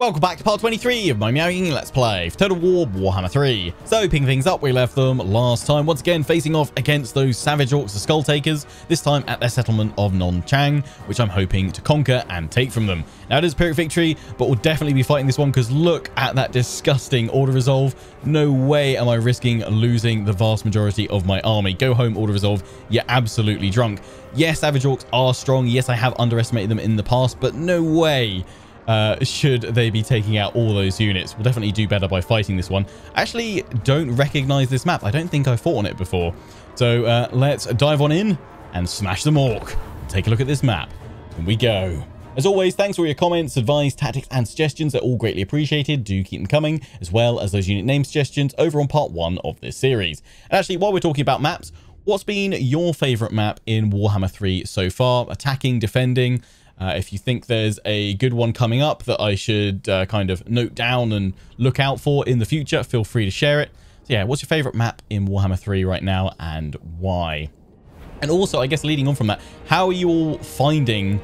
Welcome back to part 23 of my Miao Ying Let's Play Total War Warhammer 3. So, picking things up, we left them last time, once again facing off against those Savage Orcs, the Skull Takers, this time at their settlement of Non Chang, which I'm hoping to conquer and take from them. Now, it is a Pyrrhic victory, but we'll definitely be fighting this one because look at that disgusting auto resolve. No way am I risking losing the vast majority of my army. Go home, auto resolve. You're absolutely drunk. Yes, Savage Orcs are strong. Yes, I have underestimated them in the past, but no way uh, should they be taking out all those units. We'll definitely do better by fighting this one. actually don't recognize this map. I don't think I fought on it before. So uh, let's dive on in and smash the orc. Take a look at this map. And we go. As always, thanks for your comments, advice, tactics, and suggestions. They're all greatly appreciated. Do keep them coming, as well as those unit name suggestions over on part one of this series. And actually, while we're talking about maps, what's been your favorite map in Warhammer 3 so far? Attacking, defending? Uh, if you think there's a good one coming up that I should uh, kind of note down and look out for in the future, feel free to share it. So yeah, what's your favorite map in Warhammer 3 right now and why? And also, I guess leading on from that, how are you all finding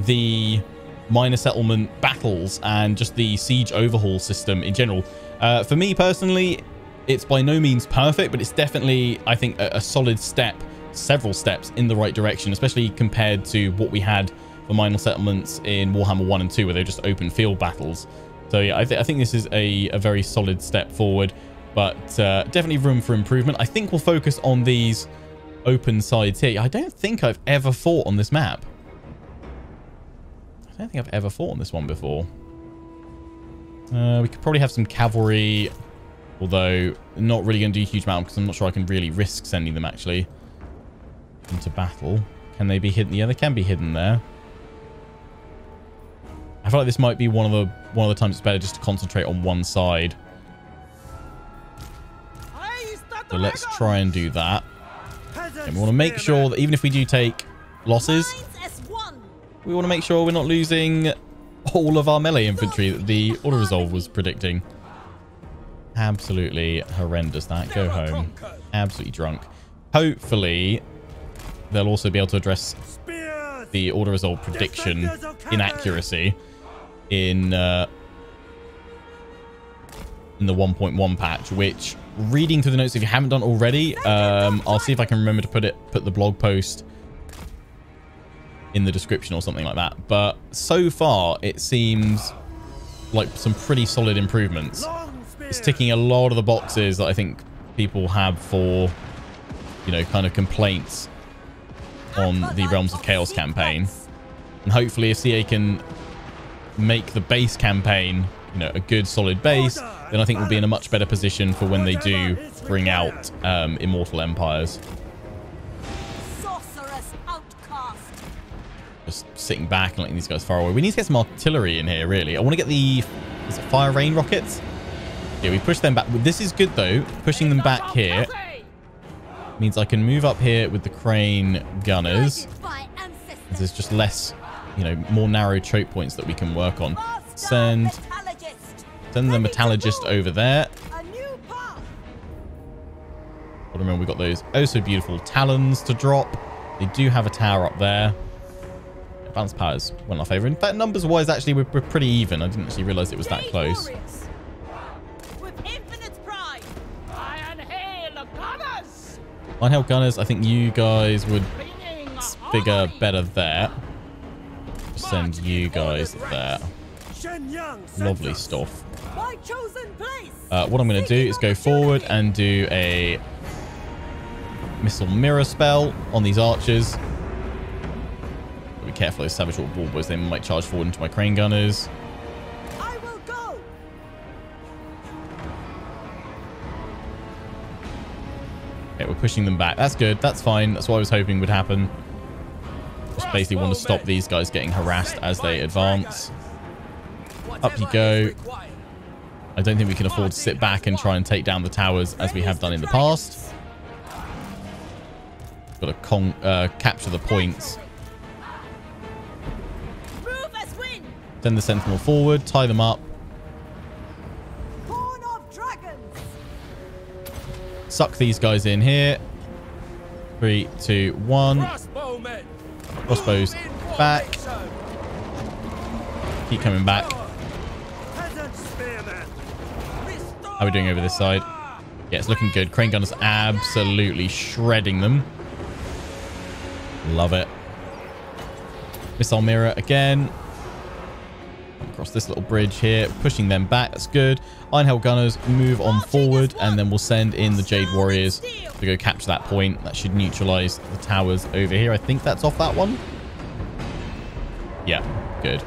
the minor settlement battles and just the siege overhaul system in general? Uh, for me personally, it's by no means perfect, but it's definitely, I think, a, a solid step, several steps in the right direction, especially compared to what we had for minor settlements in Warhammer 1 and 2 where they're just open field battles. So yeah, I, th I think this is a, a, very solid step forward, but uh, definitely room for improvement. I think we'll focus on these open sides here. I don't think I've ever fought on this map. I don't think I've ever fought on this one before. Uh, we could probably have some cavalry, although not really going to do a huge amount because I'm not sure I can really risk sending them actually into battle. Can they be hidden? Yeah, they can be hidden there. I feel like this might be one of the one of the times it's better just to concentrate on one side. So let's try and do that. And we want to make sure that even if we do take losses, we want to make sure we're not losing all of our melee infantry that the auto resolve was predicting. Absolutely horrendous that. Go home. Absolutely drunk. Hopefully, they'll also be able to address the auto resolve prediction inaccuracy in uh, in the 1.1 patch, which reading through the notes, if you haven't done already, um, I'll see if I can remember to put it, put the blog post in the description or something like that. But so far, it seems like some pretty solid improvements. It's ticking a lot of the boxes that I think people have for, you know, kind of complaints on the Realms of Chaos campaign. And hopefully if CA can make the base campaign, you know, a good solid base, then I think we'll be in a much better position for when they do bring out um, Immortal Empires. Just sitting back and letting these guys far away. We need to get some artillery in here, really. I want to get the is it fire rain rockets. Yeah, we push them back. This is good, though. Pushing them back here means I can move up here with the crane gunners. There's just less you know, more narrow choke points that we can work on. Send, send the metallurgist over there. Remember, we've got those oh so beautiful talons to drop. They do have a tower up there. Advanced powers went off favor. In fact, numbers wise, actually, we're, we're pretty even. I didn't actually realize it was that close. Hail Gunners, I think you guys would figure better there send you guys there. Lovely stuff. Uh, what I'm going to do is go forward and do a missile mirror spell on these archers. Be careful those savage boar boys. They might charge forward into my crane gunners. Okay, we're pushing them back. That's good. That's fine. That's what I was hoping would happen. Just basically want to stop these guys getting harassed as they advance. Up you go. I don't think we can afford to sit back and try and take down the towers as we have done in the past. Got to uh, capture the points. Send the sentinel forward, tie them up. Suck these guys in here. Three, two, one. Crossbows back. Keep coming back. How are we doing over this side? Yeah, it's looking good. Crane Gunner's absolutely shredding them. Love it. Missile Mirror again. Across this little bridge here, pushing them back. That's good. Iron Hail Gunners move on forward, and then we'll send in the Jade Warriors to go capture that point. That should neutralize the towers over here. I think that's off that one. Yeah, good.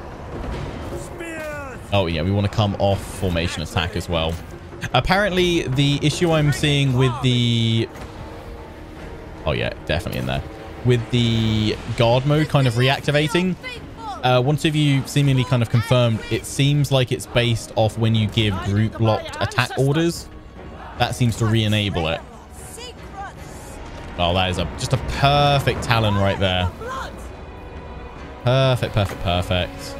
Oh, yeah, we want to come off formation attack as well. Apparently, the issue I'm seeing with the... Oh, yeah, definitely in there. With the guard mode kind of reactivating, uh, once of you seemingly kind of confirmed, it seems like it's based off when you give group locked attack orders. That seems to re-enable it. Oh, that is a just a perfect Talon right there. Perfect, perfect, perfect.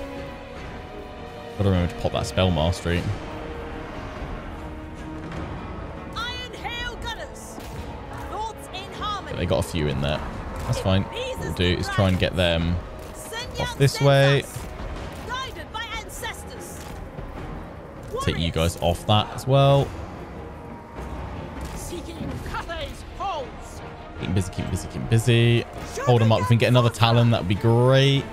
Gotta remember to pop that spell mastery. But they got a few in there. That's fine. What we'll do is try and get them off this way. Take you guys off that as well. Keep busy, keep busy, keep busy. Hold them up. If we can get another Talon, that would be great.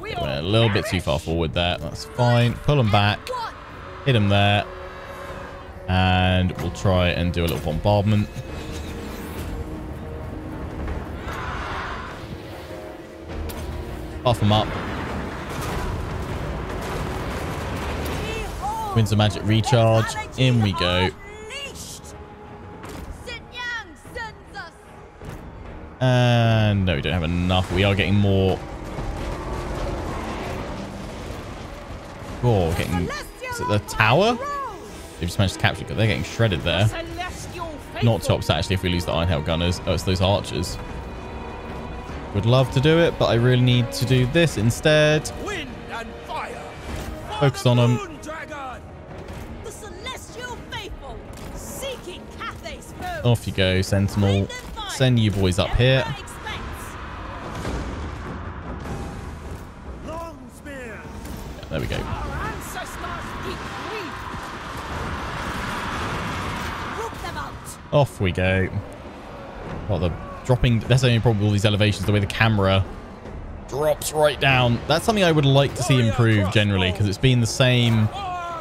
Went a little bit too far forward there. That's fine. Pull them back. Hit them there. And we'll try and do a little bombardment. Buff them up. Winds of Magic recharge. In we go. And no, we don't have enough. We are getting more. Oh, getting. Is it the tower? They've just managed to capture it. They're getting shredded there. Not tops, actually if we lose the Iron Hail Gunners. Oh, it's those archers. Would love to do it, but I really need to do this instead. Focus on them. Off you go, Sentinel. Send you boys up here. Yeah, there we go. Off we go. Well, the dropping... That's the only problem with all these elevations, the way the camera drops right down. That's something I would like to see improve generally, because it's been the same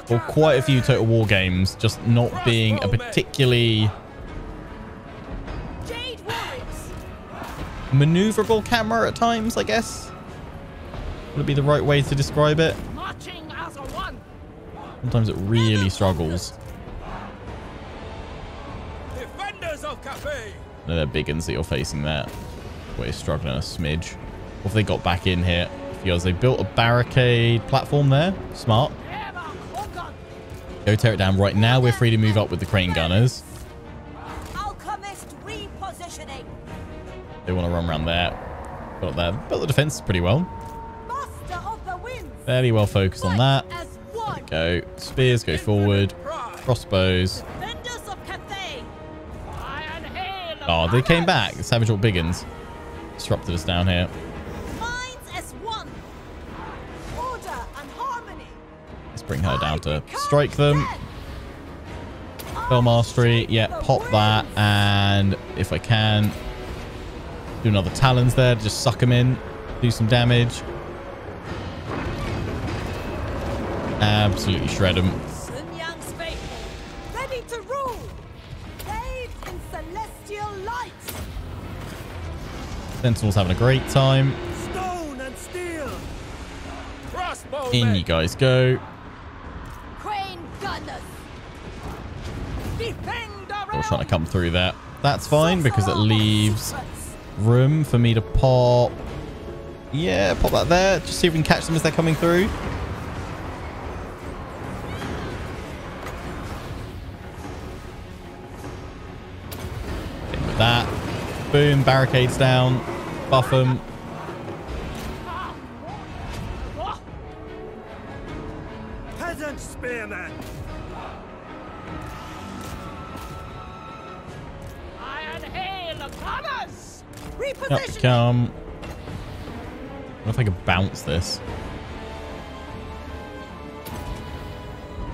for quite a few Total War games, just not being a particularly maneuverable camera at times, I guess. Would it be the right way to describe it? Sometimes it really struggles. No, they're big that you're facing there. We're struggling a smidge. What if they got back in here? Because they built a barricade platform there. Smart. Go tear it down. Right now, we're free to move up with the crane gunners. They want to run around there. Built there. Built the defense pretty well. Fairly well focused on that. There we go. Spears go forward. Crossbows. Oh, they came back. Savage Orc Big 'Uns disrupted us down here. Let's bring her down to strike them. Spell Mastery. Yeah, pop that. And if I can, do another Talons there. Just suck them in. Do some damage. Absolutely shred them. Sentinel's having a great time. In you guys go. Trying to come through that. That's fine because it leaves room for me to pop. Yeah, pop that there. Just see if we can catch them as they're coming through. With that. Boom, barricades down. Buff them. Come. I if I could bounce this.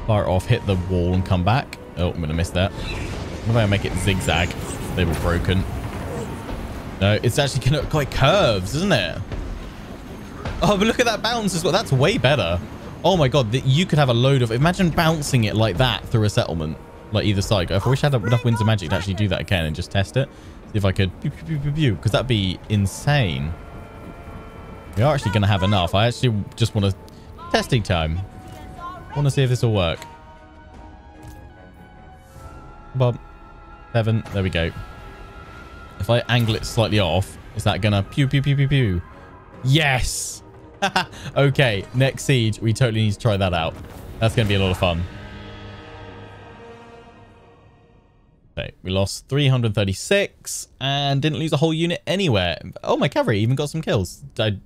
Fire off, hit the wall and come back. Oh, I'm going to miss that. What if I make it zigzag? They were broken. No, it's actually going to quite curves, isn't it? Oh, but look at that bounce as well. That's way better. Oh my god, you could have a load of... Imagine bouncing it like that through a settlement. Like either side. I wish I had enough Winds of Magic to actually do that again and just test it. See if I could... Because that'd be insane. We are actually going to have enough. I actually just want to... Testing time. want to see if this will work. Bob. Seven. There we go. If I angle it slightly off, is that going to pew, pew, pew, pew, pew? Yes! okay, next siege. We totally need to try that out. That's going to be a lot of fun. We lost 336 and didn't lose a whole unit anywhere. Oh, my cavalry even got some kills. I,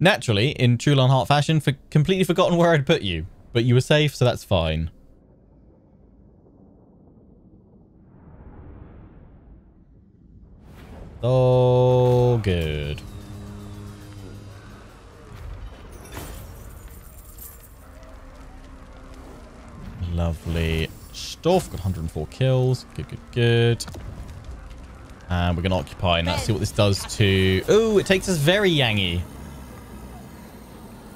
naturally, in true Lionheart fashion, for completely forgotten where I'd put you. But you were safe, so that's fine. Oh, good. Lovely stuff. Got 104 kills. Good, good, good. And we're going to occupy. And let's see what this does to... Oh, it takes us very Yangy.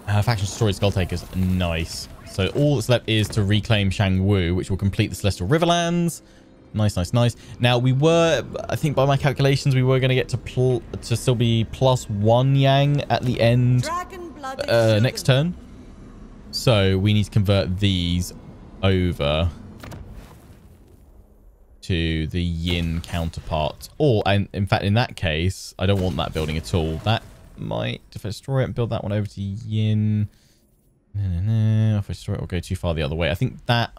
Uh, faction destroyed Skull Takers. Nice. So all that's left is to reclaim Shangwu, which will complete the Celestial Riverlands. Nice, nice, nice. Now, we were, I think by my calculations, we were going to get to to still be plus one Yang at the end uh, next turn. So we need to convert these over to the yin counterpart. Or, and in fact, in that case, I don't want that building at all. That might, if I destroy it and build that one over to yin, if I destroy it, will go too far the other way. I think that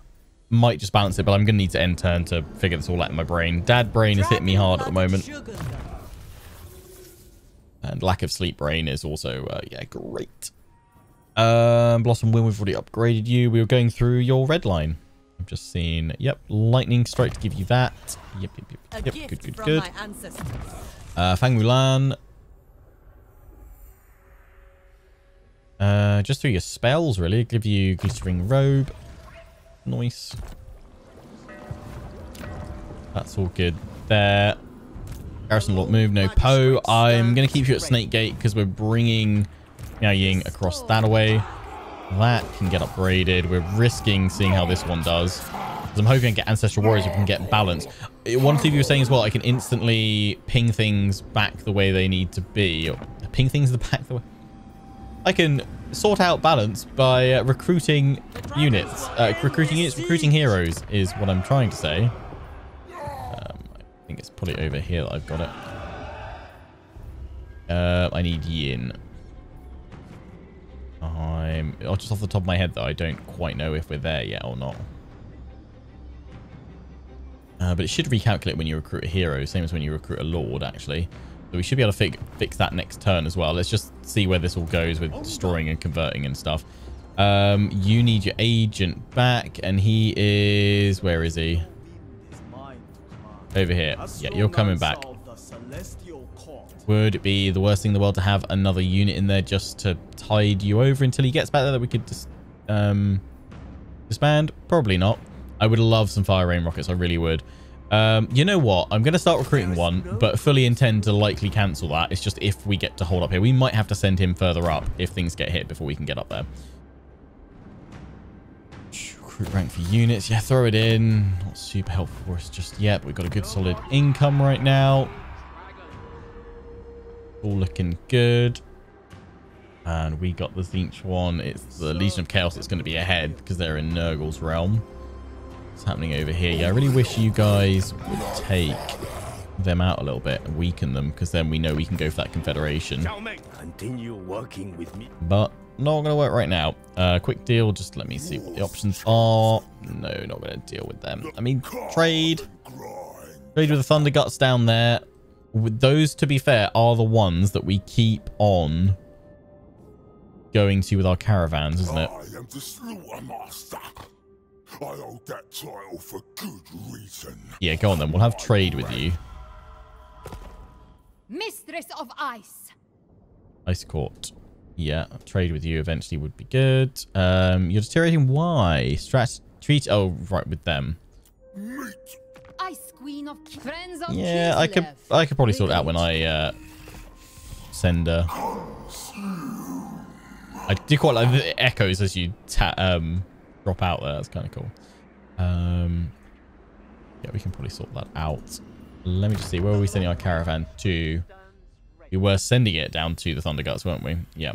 might just balance it, but I'm going to need to end turn to figure this all out in my brain. Dad brain is hitting me hard at the moment. And lack of sleep brain is also, uh, yeah, great. Um, Blossom Wind, we've already upgraded you. We were going through your red line. I've just seen, yep, Lightning Strike to give you that. Yep, yep, yep. Yep, good, good, good. Uh, Fang Mulan. Uh, just through your spells, really. Give you Glittering Robe. Nice. That's all good there. Garrison Lord move, no Poe. I'm going to keep you at Snake Gate because we're bringing Miao Ying across that way. That can get upgraded. We're risking seeing how this one does. Because I'm hoping to get Ancestral Warriors we can get balance. One thing you were saying as well, I can instantly ping things back the way they need to be. Ping things the back the way... I can sort out balance by uh, recruiting units. Uh, recruiting units, recruiting heroes is what I'm trying to say. Um, I think it's probably over here that I've got it. Uh, I need yin. I'm oh, just off the top of my head though, I don't quite know if we're there yet or not. Uh, but it should recalculate when you recruit a hero, same as when you recruit a lord, actually. So we should be able to fix that next turn as well. Let's just see where this all goes with destroying and converting and stuff. Um, you need your agent back, and he is... Where is he? Over here. Yeah, you're coming back. Would it be the worst thing in the world to have another unit in there just to tide you over until he gets back there that we could just um, disband? Probably not. I would love some fire rain rockets. I really would. Um, you know what? I'm going to start recruiting one, but fully intend to likely cancel that. It's just if we get to hold up here. We might have to send him further up if things get hit before we can get up there. Recruit rank for units. Yeah, throw it in. Not super helpful for us just yet, but we've got a good solid income right now. All looking good. And we got the Tzeentch one. It's the Legion of Chaos that's going to be ahead because they're in Nurgle's realm. What's happening over here? Yeah, I really wish you guys would take them out a little bit and weaken them because then we know we can go for that confederation. Continue working with me. But not going to work right now. Uh, quick deal. Just let me see what the options are. No, not going to deal with them. I mean, trade. Trade with the Thunder Guts down there those, to be fair, are the ones that we keep on going to with our caravans, isn't it? I am the slaughtermaster. I hold that title for good reason. Yeah, go on then. We'll have trade with you. Mistress of Ice. Ice Court. Yeah, trade with you eventually would be good. Um, you're deteriorating. Why? Strat treat... Oh, right, with them. Meat. Ice Queen of Friends of Yeah, I could I could probably sort it out when I uh, send uh I do quite like the echoes as you ta um drop out there. That's kind of cool. Um, yeah, we can probably sort that out. Let me just see. Where were we sending our caravan to? We were sending it down to the Thunder Guts, weren't we? Yeah.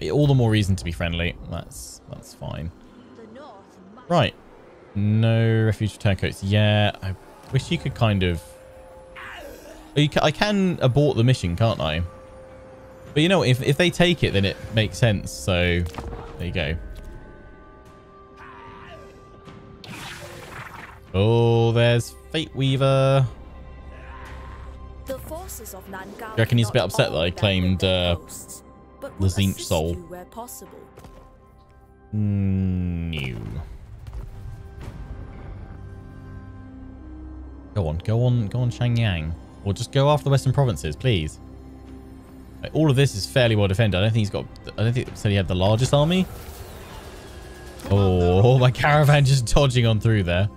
yeah. All the more reason to be friendly. That's that's fine. Right. No refuge turncoats. Yeah, I wish you could kind of... I can abort the mission, can't I? But you know, if, if they take it, then it makes sense. So, there you go. Oh, there's Fate Weaver. The forces of Nangal You reckon he's a bit upset that I claimed, uh, posts, the Tzeentch soul? possible. No. Go on, go on, go on, Shangyang. Or just go after the Western provinces, please. Like, All of this is fairly well defended. I don't think he's got. I don't think said he had the largest army. Oh, my caravan just dodging on through there.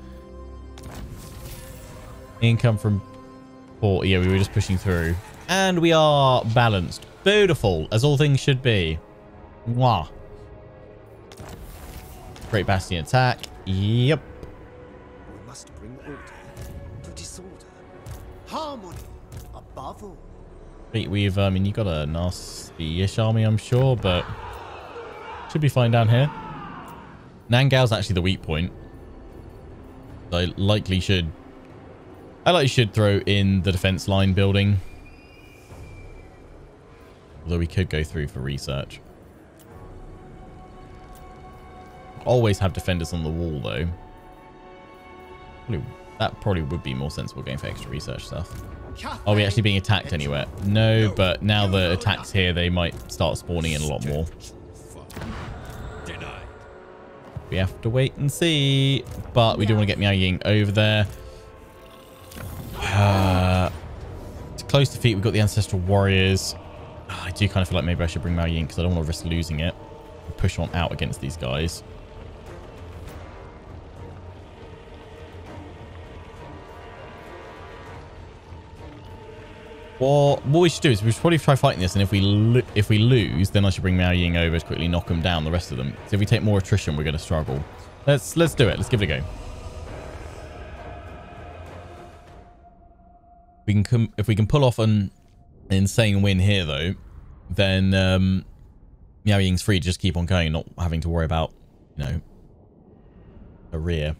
Income from port. Yeah, we were just pushing through. And we are balanced. Beautiful, as all things should be. Mwah. Great Bastion attack. Yep. Disorder. Harmony above all. I mean, you got a nasty-ish army, I'm sure, but should be fine down here. Nangao's actually the weak point. I likely should... I likely should throw in the defense line building. Although we could go through for research. Always have defenders on the wall, though. Probably, that probably would be more sensible going for extra research stuff. Are we actually being attacked anywhere? No, but now the attacks here, they might start spawning in a lot more. We have to wait and see. But we do want to get Miao Ying over there. Uh, to close defeat, we've got the Ancestral Warriors. I do kind of feel like maybe I should bring Miao Ying because I don't want to risk losing it. Push on out against these guys. Well, what we should do is we should probably try fighting this, and if we if we lose, then I should bring Miao Ying over to quickly knock them down. The rest of them. So if we take more attrition, we're going to struggle. Let's let's do it. Let's give it a go. We can come if we can pull off an insane win here, though. Then um, Ying's free to just keep on going, not having to worry about you know a rear.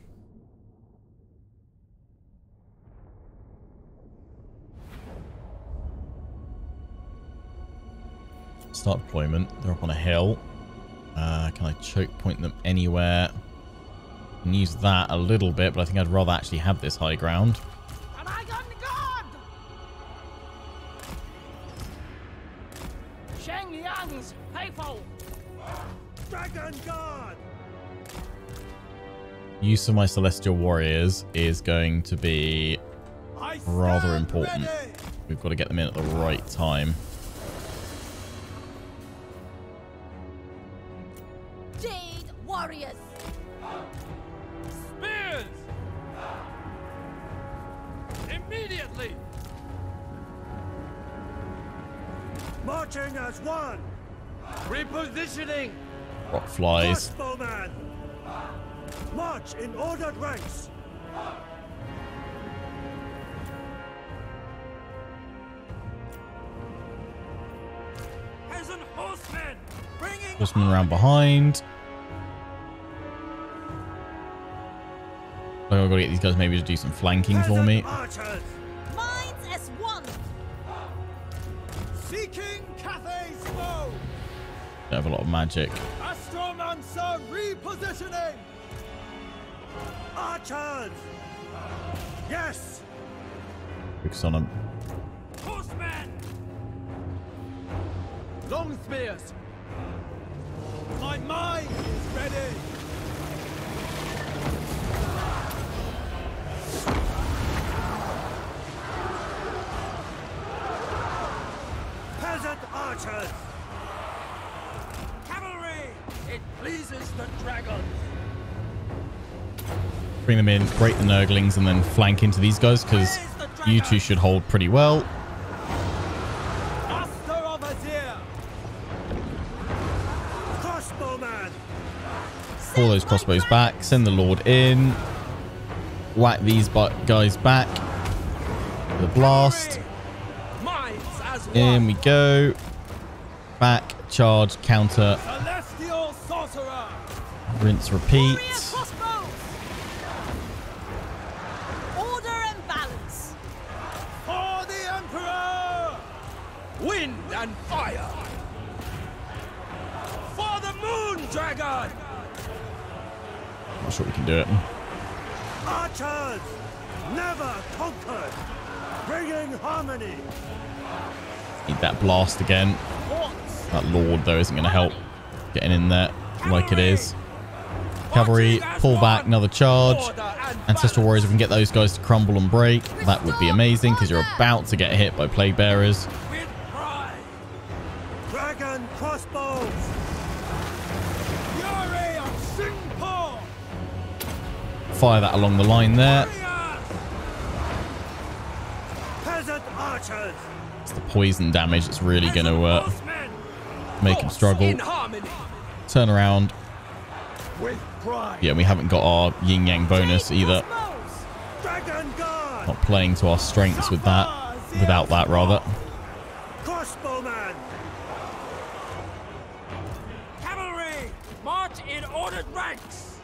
Start deployment. They're up on a hill. Uh, can I choke point them anywhere? Can use that a little bit, but I think I'd rather actually have this high ground. Shang Yang's faithful. Dragon Guard! Use of my Celestial Warriors is going to be rather important. ready. We've got to get them in at the right time. Ranks! Peasant horsemen! Bringing Horseman around behind. Oh, I've got to get these guys maybe to do some flanking for me. Peasant Archers! Minds as one! Seeking Cathay's foe! Don't have a lot of magic. Astromancer repositioning! Archers! Yes! Focus on them. horsemen! Long spears! My mind is ready! Peasant archers! Bring them in, break the Nurglings, and then flank into these guys because you two should hold pretty well. Master of Azir! Pull those crossbows back. Send the Lord in. Whack these guys back. The blast. In we go. Back, charge, counter, rinse, repeat. Again. That Lord, though, isn't going to help getting in there like it is. Cavalry, pull back, another charge. Ancestral Warriors, if we can get those guys to crumble and break, that would be amazing because you're about to get hit by Plague Bearers. Dragon crossbows! Fury of Singapore! Fire that along the line there. Peasant archers! Poison damage that's really going to uh, make him struggle. Turn around. Yeah, we haven't got our yin yang bonus either. Crossbows! Dragon guard! Not playing to our strengths with that. Without that, rather. Cavalry! March in ordered ranks!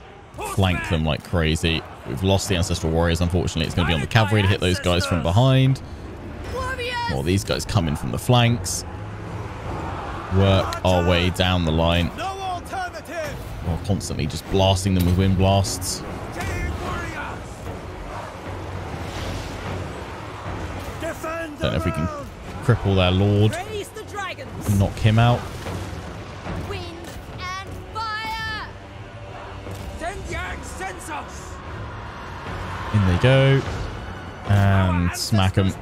Flank them like crazy. We've lost the Ancestral Warriors, unfortunately. It's going to be on the cavalry to hit those guys from behind. Warriors! Well, these guys come in from the flanks. Work our way down the line. No alternative! While constantly just blasting them with wind blasts. King warriors! Defend Don't know if we can cripple their lord. Raise the dragons! Knock him out. Wind and fire! Send Yang census! In they go. And smack them.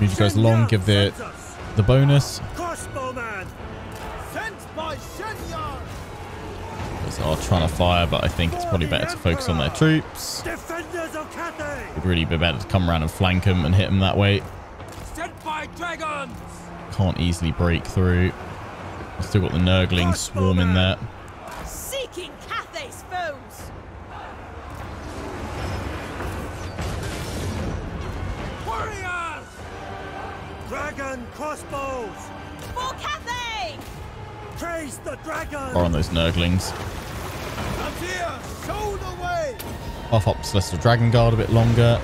Move you guys along. Give the, the bonus. They are trying to fire, but I think it's probably better to focus on their troops. It'd really be better to come around and flank them and hit them that way. Can't easily break through. Still got the Nurgling swarm in there. Dragon crossbows! For Cathay! Praise the dragon! Or on those Nurglings. Azir, show the way! Buff up Celestial Dragon Guard a bit longer.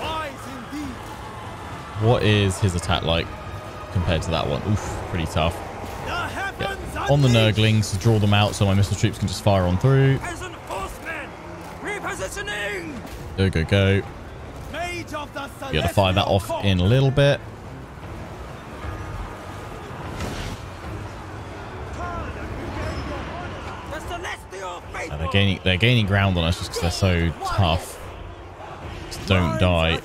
Wise indeed! What is his attack like compared to that one? Oof, pretty tough. The heavens On the unleash! Nurglings to draw them out so my missile troops can just fire on through. Peasant horsemen! Repositioning! Go, go, go. Mage of the Be able to fire that off Court. in a little bit. Gaining they're gaining ground on us just because they're so tough. Just don't die.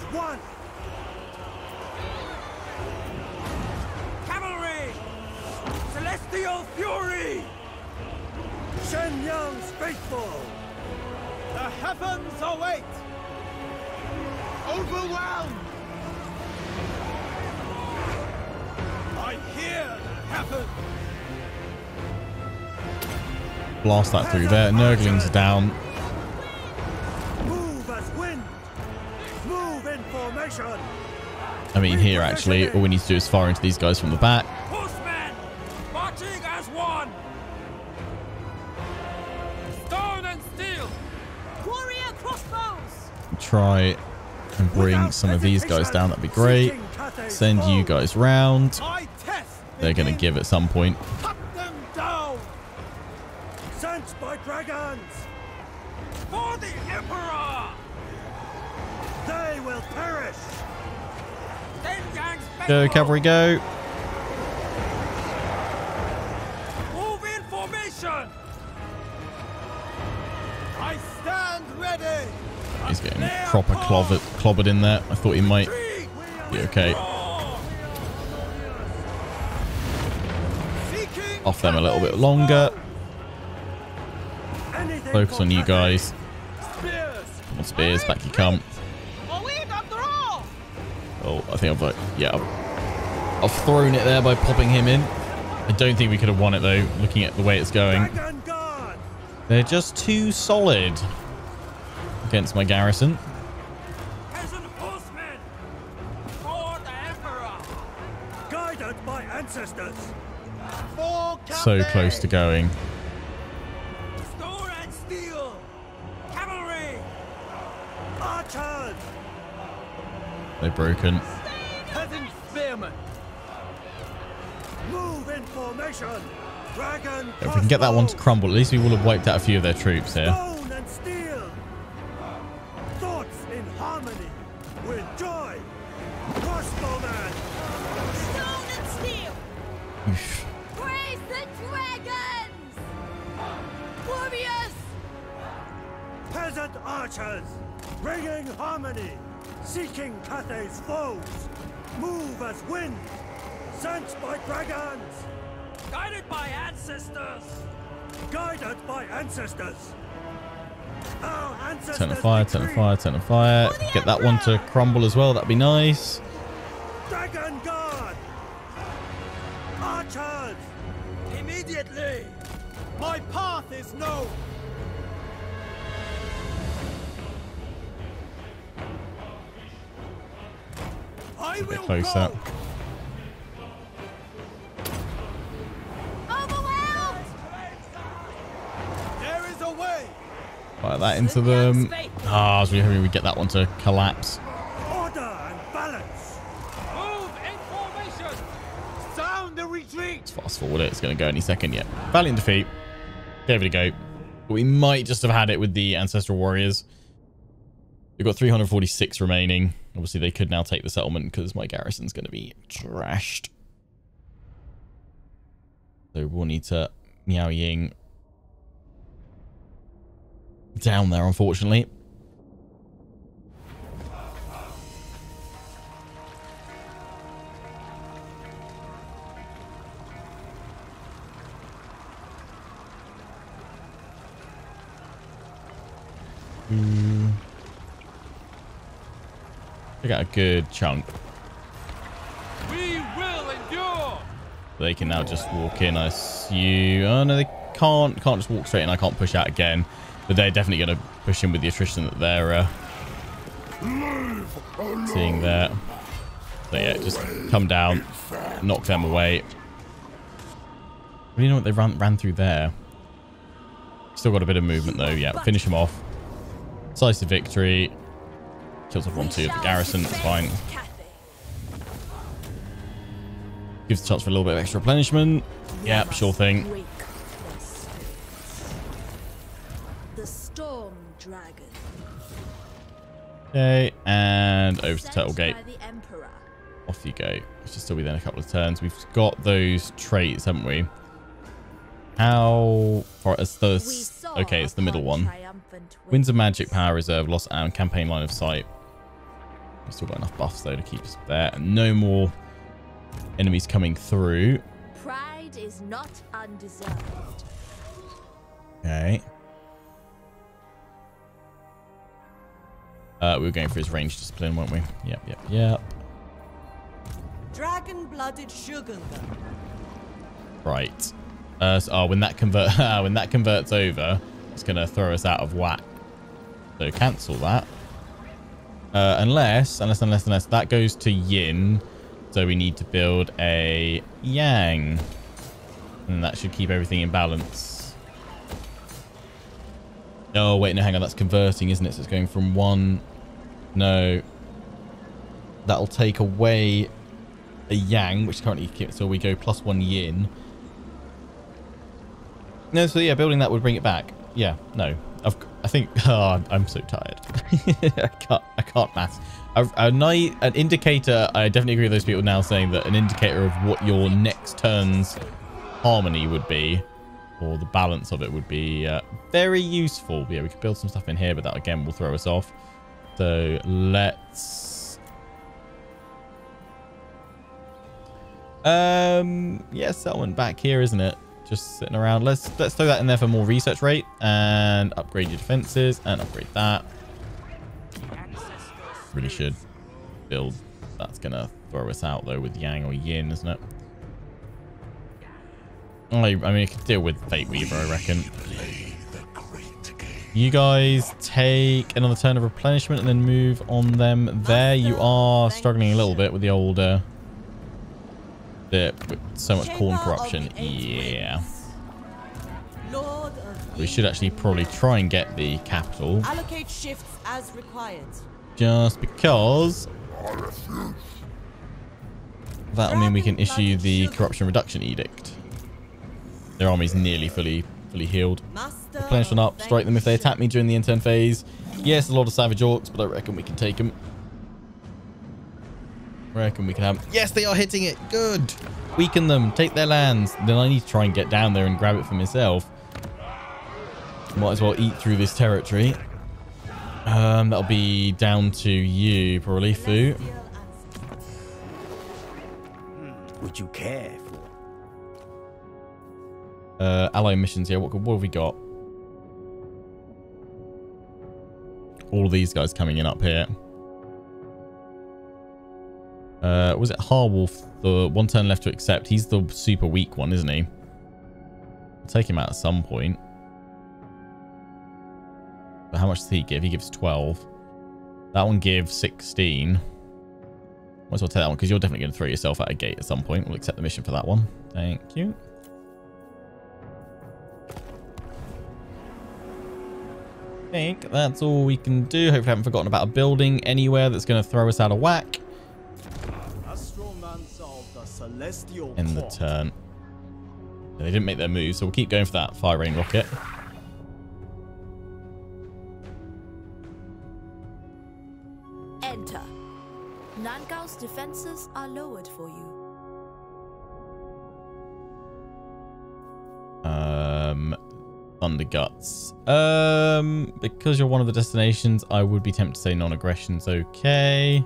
Blast that through there. Nurglings down. Move as wind! Move in formation! I mean, here actually, all we need to do is fire into these guys from the back. Horsemen! Marching as one! Stone and steel! Warrior crossbows! Try and bring some of these guys down. That'd be great. Send you guys round. They're going to give at some point. Go, cavalry, go. Move in formation! I stand ready! He's getting proper clobbered, clobbered in there. I thought he might be okay. Off them a little bit longer. Focus on you guys. Come on, Spears, back you come. I think I've, like, yeah, I've, I've thrown it there by popping him in. I don't think we could have won it, though, looking at the way it's going. They're just too solid against my garrison. Peasant horsemen! For the Emperor! Guided by ancestors! For So close to going. Stone and steel! Cavalry! Archers! They're broken. Get that one to crumble, at least we will have wiped out a few of their troops here. Fire, turn of fire. Get that one to crumble as well. That'd be nice. Dragon Guard! Archers! Immediately! My path is known! I Bit will closer. go! Overwhelmed! There is a way! Fire that into them. Ah, I was really hoping we'd get that one to collapse. Order and balance! Move in formation! Sound the retreat! Fast forward it. It's going to go any second yet. Valiant defeat. Gave it a go. But we might just have had it with the Ancestral Warriors. We've got 346 remaining. Obviously, they could now take the settlement because my garrison's going to be trashed. So we'll need to Miao Ying down there, unfortunately. I got a good chunk. We will endure! They can now just walk in, I assume. Oh, no, they can't. Can't just walk straight in. I can't push out again. But they're definitely going to push in with the attrition that they're uh, seeing there. So, yeah, just come down, knock them away. Really know what they ran, ran through there. Still got a bit of movement, though. Yeah, finish them off. Decisive victory. Kills off one, two of the garrison. That's fine. Gives the chance for a little bit of extra replenishment. Yep, sure thing. The Storm Dragon. Okay, and over to Turtle Gate. by the Emperor. Off you go. It should still be there in a couple of turns. We've got those traits, haven't we? How far is the... We saw Okay, it's the middle one. Triumphant Winds of. Magic, Power Reserve, Lost and Campaign Line of Sight. We've still got enough buffs, though, to keep us there. And no more enemies coming through. Pride is not undeserved. Okay. Uh, we were going for his range discipline, weren't we? Yep, yep, yep. Dragon-blooded sugar. Right. Uh, so, oh, when that convert, when that converts over, it's gonna throw us out of whack. So cancel that. Uh, unless, unless, unless, unless that goes to yin, so we need to build a yang, and that should keep everything in balance. Oh wait, no, hang on, that's converting, isn't it? So it's going from one. No, that'll take away a yang, which currently so we go plus one yin. No, so yeah, building that would bring it back. Yeah, no, I've, I think. Oh, I'm so tired. I can't. I can't math. A, a night, an indicator. I definitely agree with those people now saying that an indicator of what your next turn's harmony would be, or the balance of it would be uh, very useful. Yeah, we could build some stuff in here, but that again will throw us off. So let's Um, yeah, settlement back here, isn't it? Just sitting around. Let's let's throw that in there for more research rate and upgrade your defenses and upgrade that. Really should build. That's gonna throw us out though with Yang or Yin, isn't it? I, I mean, I could deal with Fate Weaver, I reckon. You guys take another turn of replenishment and then move on them there. You are struggling a little bit with the old, uh, so much corn corruption. Yeah. We should actually probably try and get the capital allocate shifts as required. just because that'll mean we can issue the corruption reduction edict. Their army's nearly fully fully healed. Replenish one of up, strike them if they attack me during the intern phase. Yes, a lot of savage orcs, but I reckon we can take them. Reckon we can have... Yes, they are hitting it. Good. Weaken them. Take their lands. Then I need to try and get down there and grab it for myself. Might as well eat through this territory. Um, that'll be down to you, probably, Fu. Would you care for? Uh, ally missions here. What, what have we got? All of these guys coming in up here. Uh, was it Harwolf? The one turn left to accept. He's the super weak one, isn't he? I'll take him out at some point. But how much does he give? He gives 12. That one gives 16. Might as well take that one because you're definitely going to throw yourself out a gate at some point. We'll accept the mission for that one. Thank you. I think that's all we can do. Hopefully I haven't forgotten about a building anywhere that's going to throw us out of whack in the turn. They didn't make their move, so we'll keep going for that fire rain rocket. Enter. Nan-Gau's defenses are lowered for you. Um, Thunder Guts. Um, because you're one of the destinations, I would be tempted to say non-aggression's okay.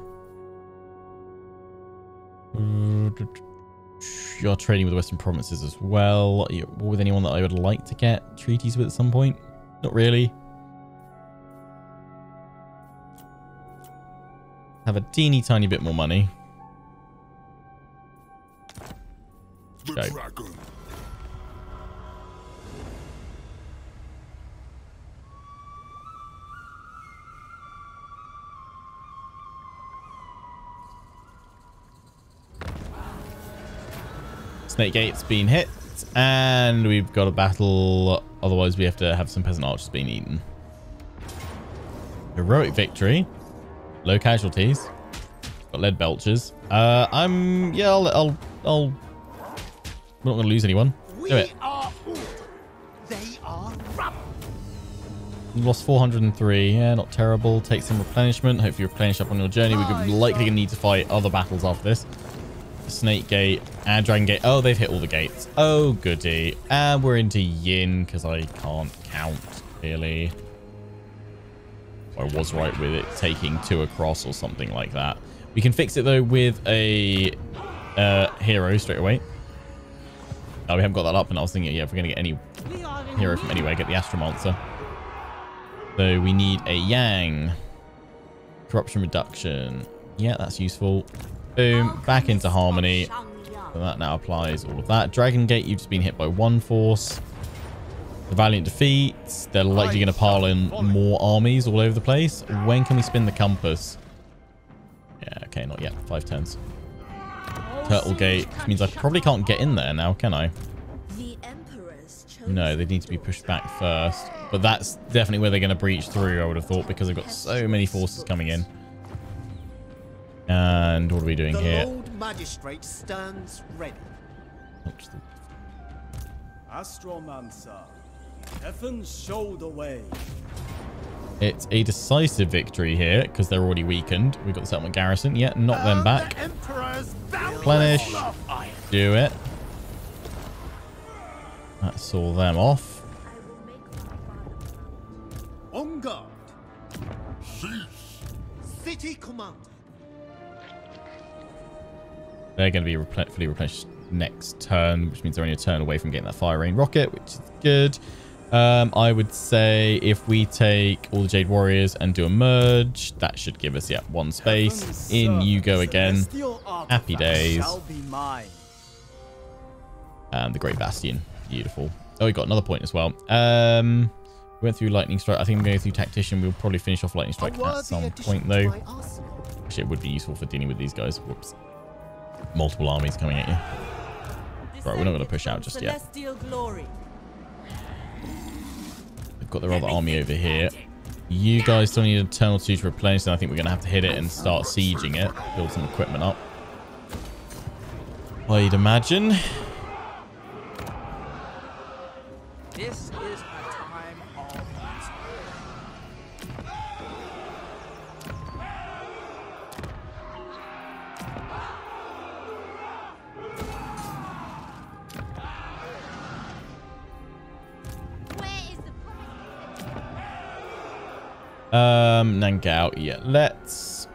You're trading with Western provinces as well. You- With anyone that I would like to get treaties with at some point? Not really. Have a teeny tiny bit more money. Go. Snake Gate's been hit, and we've got a battle. Otherwise, we have to have some peasant archers being eaten. Heroic victory. Low casualties. Got lead belchers. Uh, I'm yeah. I'll. I'll. I'll we're not going to lose anyone. Do it. are. They are rubber. Lost 403. Yeah, not terrible. Take some replenishment. Hopefully replenish up on your journey. We're likely going to need to fight other battles after this. Snake Gate and Dragon Gate. Oh, they've hit all the gates. Oh, goody. And we're into Yin because I can't count, clearly. I was right with it taking two across or something like that. We can fix it, though, with a uh, hero straight away. Oh, we haven't got that up, and I was thinking, yeah, if we're going to get any hero from anywhere, get the Astromancer. So we need a Yang. Corruption reduction. Yeah, that's useful. Boom. Back into harmony. So that now applies all of that. Dragon Gate, you've just been hit by one force. The Valiant defeats. They're likely going to pile in more armies all over the place. When can we spin the compass? Yeah, okay, not yet. Five turns. Turtle Gate which means I probably can't get in there now, can I? No, they need to be pushed back first. But that's definitely where they're going to breach through, I would have thought, because they've got so many forces coming in. And what are we doing The here? Lord Magistrate stands ready. Oops, the- Astromancer, heaven show the way. It's a decisive victory here, because they're already weakened. We've got the settlement garrison. Yeah, knock them back. The Emperor's boundless Replenish. love iron. Do it. That saw them off. I will make my father proud. On guard. Cease. City commander. They're going to be replen fully replenished next turn, which means they're only a turn away from getting that fire rain rocket, which is good. Um, I would say if we take all the Jade Warriors and do a merge, that should give us, yeah, one space. In you go again. Happy days. And the Great Bastion. Beautiful. Oh, we got another point as well. Um, we went through Lightning Strike. I think I'm going through Tactician. We'll probably finish off Lightning Strike at some point, though. Actually, it would be useful for dealing with these guys. Whoops. Multiple armies coming at you. Right, we're not going to push out just yet. They've got their other army over here. You guys still need a turn or two to replenish, then I think we're going to have to hit it and start sieging it. Build some equipment up. I'd imagine. This Um, Nan-Gau, yeah, let's...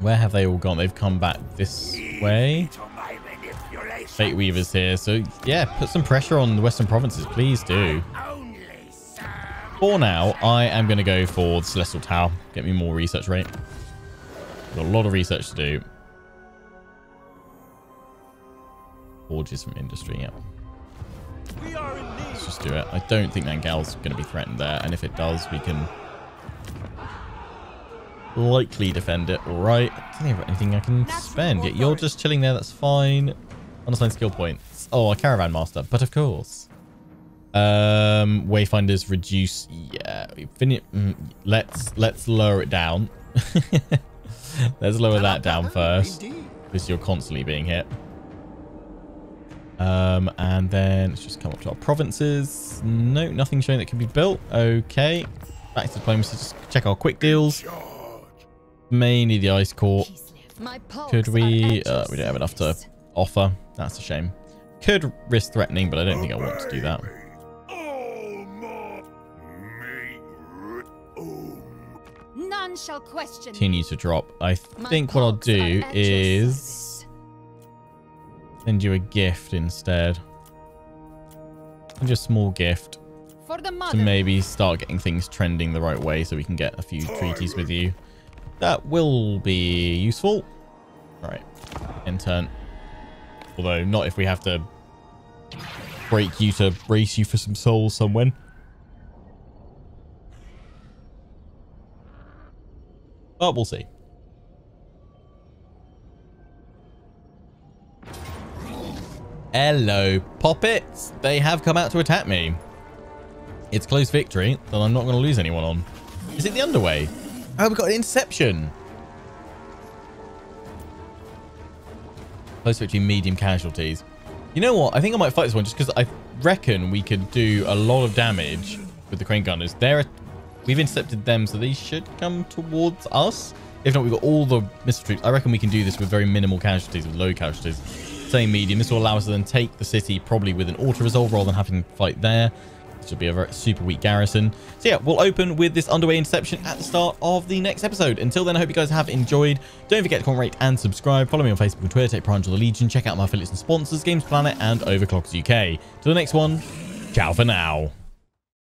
Where have they all gone? They've come back this way. Fate Weaver's here, so yeah, put some pressure on the Western provinces, please do. For now, I am going to go for the Celestial Tower. Get me more research rate. Got a lot of research to do. Forges from industry, yeah. Let's just do it. I don't think Nan-Gau's going to be threatened there, and if it does, we can likely defend it. All right. I don't have anything I can spend yet. You're just chilling there. That's fine. Unassigned skill points. Oh, a caravan master, but of course. Um, wayfinders reduce. Yeah, mm, let's let's lower it down. let's lower that down first, because you're constantly being hit. Um, and then let's just come up to our provinces. No, nothing showing that can be built. Okay. Back to diplomacy. Just check our quick deals. Mainly the ice court. Could we? Uh, we don't have enough to offer. That's a shame. Could risk threatening, but I don't think I want to do that. None shall question. Continue to drop. I think what I'll do is send you a gift instead. Send you a small gift For the to maybe start getting things trending the right way so we can get a few treaties with you. That will be useful. Right. In turn. Although not if we have to break you to race you for some souls somewhere. But we'll see. Hello, Poppets. They have come out to attack me. It's close victory, then I'm not going to lose anyone on. Is it the underway? Oh, we got an interception. Close victory, medium casualties. You know what? I think I might fight this one just because I reckon we could do a lot of damage with the crane gunners. They're, we've intercepted them, so they should come towards us. If not, we've got all the missile troops. I reckon we can do this with very minimal casualties, with low casualties. Same medium. This will allow us to then take the city probably with an auto-resolve rather than having to fight there. This will be a very super weak garrison. So yeah, we'll open with this underway interception at the start of the next episode. Until then, I hope you guys have enjoyed. Don't forget to comment, rate, and subscribe. Follow me on Facebook and Twitter. Take pride in the Legion. Check out my affiliates and sponsors, Games Planet and Overclockers UK. To the next one, ciao for now.